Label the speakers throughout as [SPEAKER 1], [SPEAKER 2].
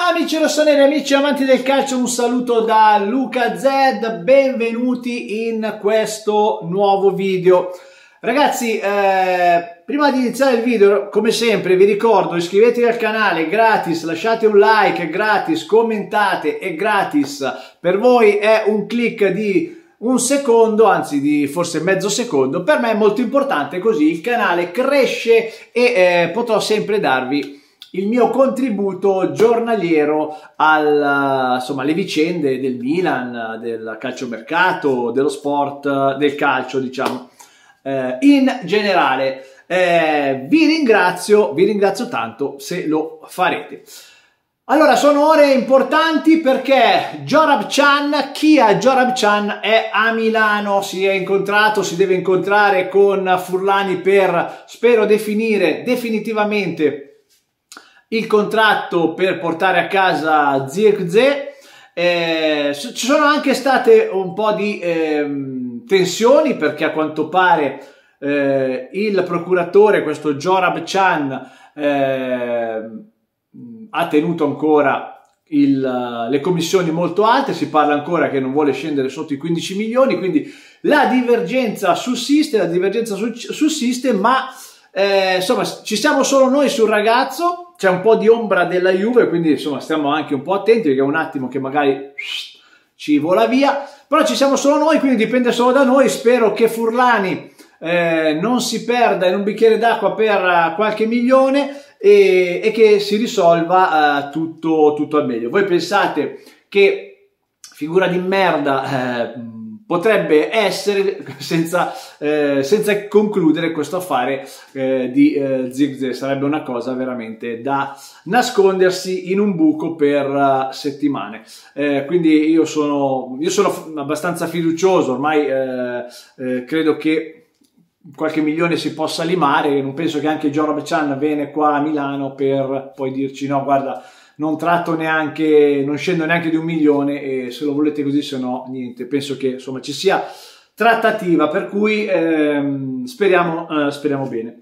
[SPEAKER 1] Amici rossoneri, amici amanti del calcio, un saluto da Luca Z, benvenuti in questo nuovo video. Ragazzi, eh, prima di iniziare il video, come sempre, vi ricordo iscrivetevi al canale, gratis, lasciate un like, gratis, commentate, è gratis. Per voi è un click di un secondo, anzi di forse mezzo secondo, per me è molto importante così il canale cresce e eh, potrò sempre darvi il mio contributo giornaliero al, insomma, alle vicende del Milan, del calciomercato, dello sport, del calcio, diciamo, eh, in generale. Eh, vi ringrazio, vi ringrazio tanto se lo farete. Allora, sono ore importanti perché Jorab Chan, Kia Jorab Chan è a Milano, si è incontrato, si deve incontrare con Furlani per, spero, definire definitivamente il contratto per portare a casa Zirkzee. Eh, ci sono anche state un po' di eh, tensioni perché a quanto pare eh, il procuratore, questo Jorab Chan, eh, ha tenuto ancora il, le commissioni molto alte, si parla ancora che non vuole scendere sotto i 15 milioni, quindi la divergenza sussiste, la divergenza sussiste, ma eh, insomma ci siamo solo noi sul ragazzo c'è un po' di ombra della Juve, quindi insomma stiamo anche un po' attenti perché è un attimo che magari ci vola via, però ci siamo solo noi, quindi dipende solo da noi. Spero che Furlani eh, non si perda in un bicchiere d'acqua per uh, qualche milione e, e, che si risolva uh, tutto, tutto al meglio. Voi pensate che figura di merda eh, potrebbe essere senza, eh, senza concludere questo affare eh, di eh, Zigzag sarebbe una cosa veramente da nascondersi in un buco per uh, settimane. Eh, quindi io sono, io sono abbastanza fiducioso. Ormai eh, credo che qualche milione si possa limare. Non penso che anche Giorgio Chan viene qua a Milano per poi dirci no guarda non tratto neanche, non scendo neanche di un milione e se lo volete così, se no niente, penso che insomma ci sia trattativa, per cui ehm, speriamo, eh, speriamo bene.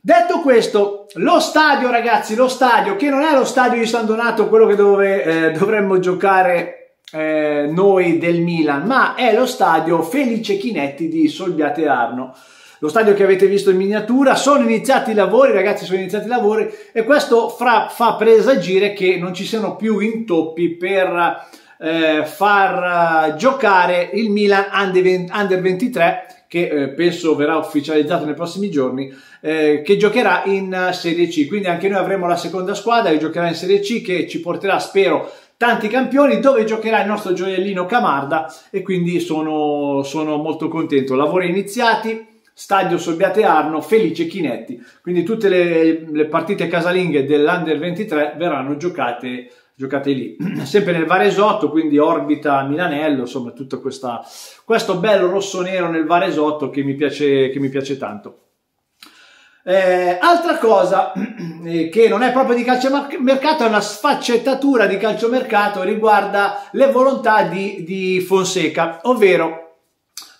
[SPEAKER 1] Detto questo, lo stadio ragazzi, lo stadio che non è lo stadio di San Donato, quello che dove eh, dovremmo giocare eh, noi del Milan, ma è lo stadio Felice Chinetti di Solbiate Arno lo stadio che avete visto in miniatura, sono iniziati i lavori, ragazzi sono iniziati i lavori e questo fra, fa presagire che non ci siano più intoppi per eh, far giocare il Milan Under 23 che eh, penso verrà ufficializzato nei prossimi giorni, eh, che giocherà in Serie C. Quindi anche noi avremo la seconda squadra che giocherà in Serie C, che ci porterà, spero, tanti campioni, dove giocherà il nostro gioiellino Camarda e quindi sono, sono molto contento. Lavori iniziati, Stadio Solbiate Arno, Felice Chinetti. Quindi tutte le, le partite casalinghe dell'Under 23 verranno giocate, giocate lì. Sempre nel Varesotto, quindi orbita Milanello, insomma tutto questa, questo bello rosso-nero nel Varesotto che mi piace, che mi piace tanto. Eh, altra cosa eh, che non è proprio di calciomercato, è una sfaccettatura di calciomercato, riguarda le volontà di, di Fonseca, ovvero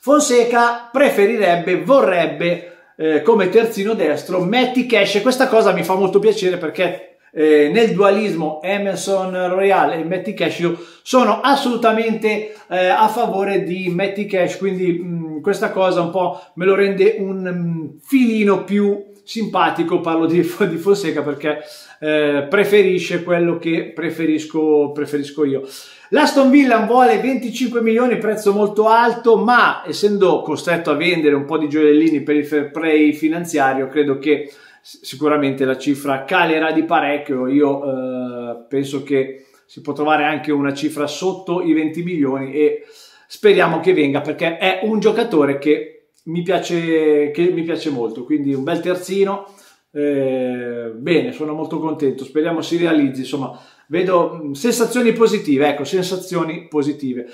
[SPEAKER 1] Fonseca preferirebbe, vorrebbe eh, come terzino destro Matty Cash. Questa cosa mi fa molto piacere perché eh, nel dualismo Emerson Royale e Matty Cash io sono assolutamente eh, a favore di Matty Cash. Quindi mh, mm, questa cosa un po' me lo rende un mh, mm, filino più simpatico parlo di, di Fonseca perché eh, preferisce quello che preferisco, preferisco io L'Aston Villa vuole 25 milioni, prezzo molto alto, ma essendo costretto a vendere un po' di gioiellini per il fair play finanziario, credo che sicuramente la cifra calerà di parecchio. Io eh, penso che si può trovare anche una cifra sotto i 20 milioni e speriamo che venga perché è un giocatore che mi piace, che mi piace molto. Quindi un bel terzino. Eh, bene, sono molto contento. Speriamo si realizzi. Insomma, vedo mm, sensazioni positive, ecco, sensazioni positive.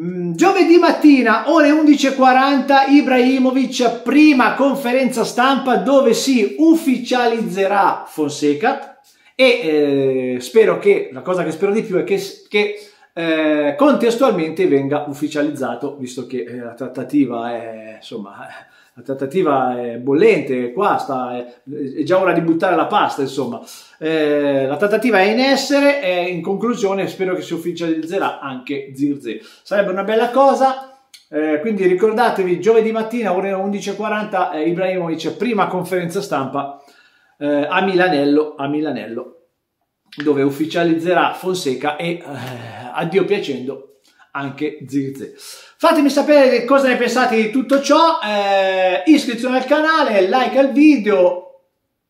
[SPEAKER 1] Mm, giovedì mattina, ore 11.40, Ibrahimovic, prima conferenza stampa dove si ufficializzerà Fonseca e eh, spero che, la cosa che spero di più è che, che eh, contestualmente venga ufficializzato, visto che eh, la trattativa è, insomma, la trattativa è bollente, qua sta, è, è già ora di buttare la pasta, insomma. Eh, la trattativa è in essere e in conclusione spero che si ufficializzerà anche Zirze. Sarebbe una bella cosa. Eh, quindi ricordatevi, giovedì mattina ore 11.40 eh, Ibrahimovic, prima conferenza stampa eh, a Milanello, a Milanello, dove ufficializzerà Fonseca e eh, a piacendo anche Zirze. Fatemi sapere cosa ne pensate di tutto ciò, eh, iscrizione al canale, like al video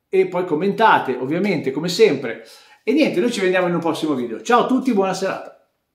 [SPEAKER 1] e poi commentate ovviamente come sempre. E niente, noi ci vediamo in un prossimo video. Ciao a tutti, buona serata.